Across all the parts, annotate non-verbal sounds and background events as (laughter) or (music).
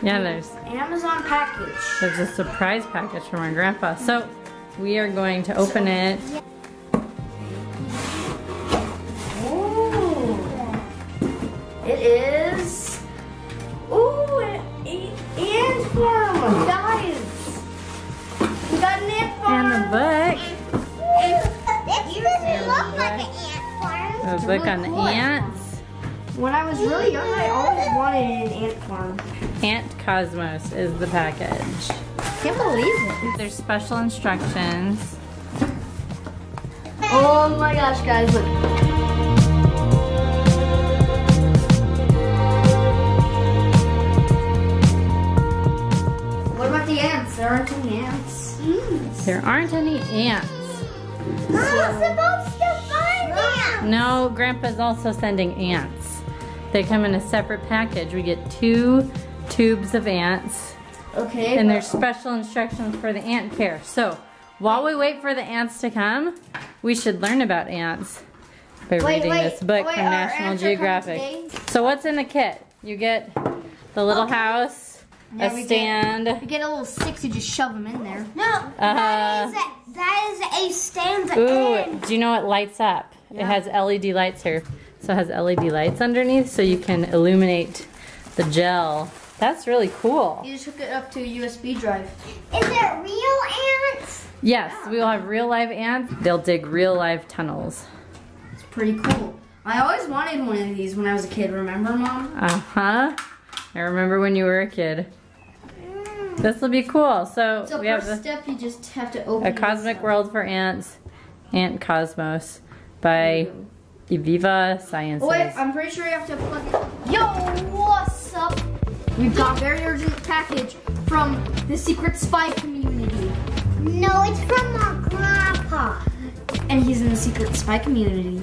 Yeah, there's Amazon package. there's a surprise package from our grandpa. So we are going to open it. Ooh. It is. Ooh, an ant farm, guys. We got an ant farm. And the book. This doesn't look like an ant farm. The book on the ants. When I was really young, I always wanted an ant farm. Ant Cosmos is the package. Can't believe it. There's special instructions. Oh my gosh, guys, look. What about the ants? There aren't any ants. Mm. There aren't any ants. I'm supposed to find them. No, Grandpa's also sending ants. They come in a separate package. We get two tubes of ants, Okay. and there's special instructions for the ant care. So, while we wait for the ants to come, we should learn about ants by Wait, reading wait, this book wait, from our National ants are coming Geographic. So, what's in the kit? You get the little house, Yeah, a we get- stand. You get a little sticks, you just shove them in there. No, Uh, that is a, that is a stanza Ooh, end. do you know what lights up? It has LED lights here. So it has LED lights underneath so you can illuminate the gel. That's really cool. You just hook it up to a USB drive. Is it real ants? Yes, we will have real live ants. They'll dig real live tunnels. It's pretty cool. I always wanted one of these when I was a kid, remember, Mom? Uh-huh. I remember when you were a kid. This will be cool. So, So we have the, step, you just have to open A Cosmic. World for Ants, Ant Cosmos by Evviva Sciences. Oh, wait, I'm pretty sure you have to plug it. Yo, what's up? We've got a very urgent package from the secret spy community. No, it's from our grandpa. And he's in the secret spy community.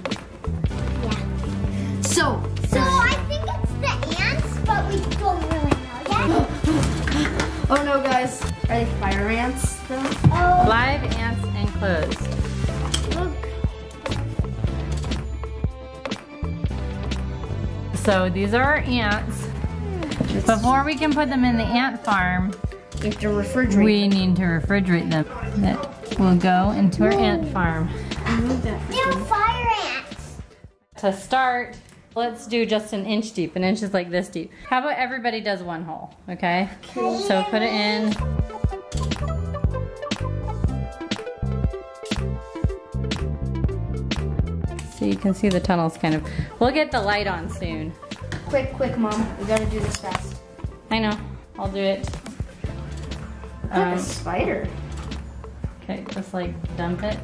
Yeah. So, So I think it's the ants, but we don't really know yet. (gasps) oh no, guys. Are they fire ants, though? Oh, Live ants enclosed. So these are our ants. Before we can put them in the ant farm, You have to refrigerate. we need to refrigerate them. That will go into our ant farm. Remove They're fire ants. To start, let's do just an inch deep. An inch is like this deep. How about everybody does one hole, okay? So put it in. So you can see the tunnels kind of. We'll get the light on soon. Quick, quick, Mom. We gotta do this fast. I know, I'll do it. Like a Um, spider. okay, just like dump it.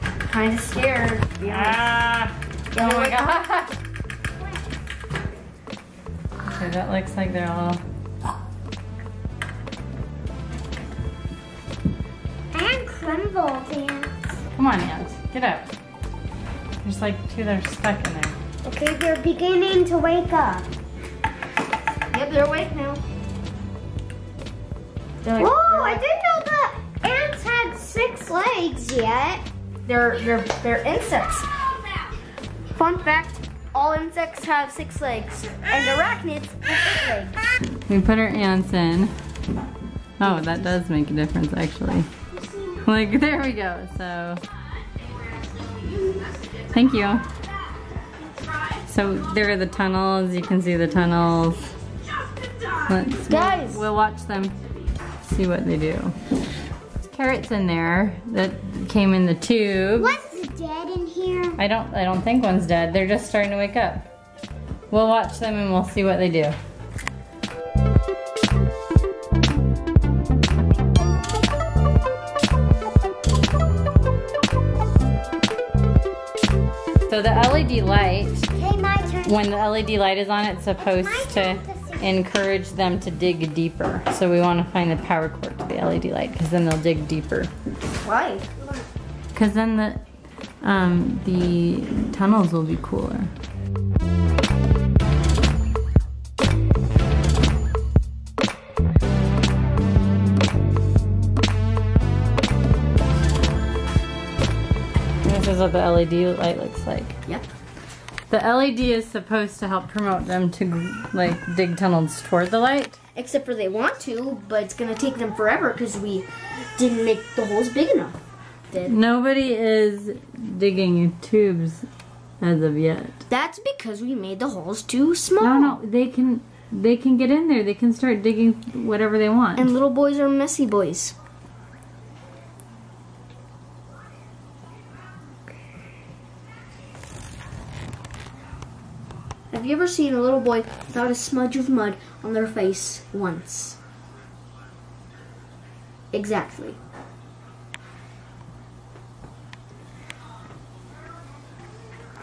Kind of scared. to. Ah! Oh my god! Okay, that looks like they're all. And crumbled ants. Come on, ants, get out. There's like two that are stuck in there. Okay, they're beginning to wake up. Yep, they're awake now. They're like, Whoa, I didn't know the ants had six legs yet. they're they're they're insects. Fun fact: all insects have six legs, and arachnids have eight legs. We put our ants in. Oh, that does make a difference actually. Like, (laughs) there we go. So, thank you. So, there are the tunnels. You can see the tunnels. Let's, Guys. we'll watch them see what they do. Carrots in there that came in the tube. What's dead in here? I don't I don't think one's dead. They're just starting to wake up. We'll watch them and we'll see what they do. So the LED light, Okay, my turn. when the LED light is on, it's supposed to encourage them to dig deeper. So we want to find the power cord to the LED light because then they'll dig deeper. Why? Because then the um, the tunnels will be cooler. Is what the LED light looks like. Yep. The LED is supposed to help promote them to like dig tunnels toward the light. Except for they want to, but it's gonna take them forever because we didn't make the holes big enough. Did. Nobody is digging tubes as of yet. That's because we made the holes too small. No, no, they can they can get in there. They can start digging whatever they want. And little boys are messy boys. Have you ever seen a little boy without a smudge of mud on their face once? Exactly.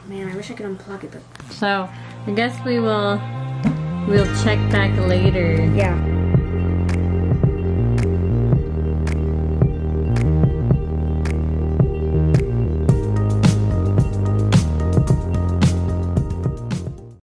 Man, I wish I could unplug it, but so I guess we will we'll check back later. yeah.